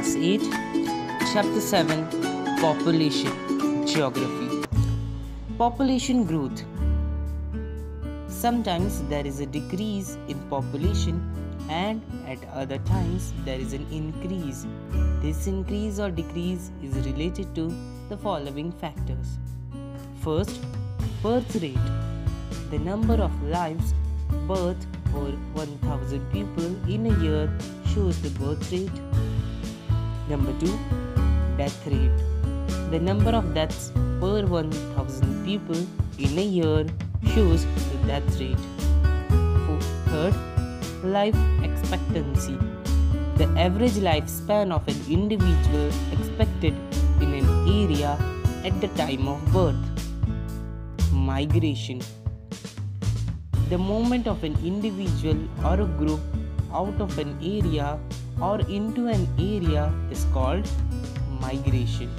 Class 8, Chapter 7 Population Geography. Population growth. Sometimes there is a decrease in population, and at other times there is an increase. This increase or decrease is related to the following factors. First, birth rate. The number of lives birth for 1000 people in a year shows the birth rate. Number 2, death rate. The number of deaths per 1000 people in a year shows the death rate. Third, life expectancy. The average lifespan of an individual expected in an area at the time of birth. Migration. The movement of an individual or a group out of an area or into an area is called migration.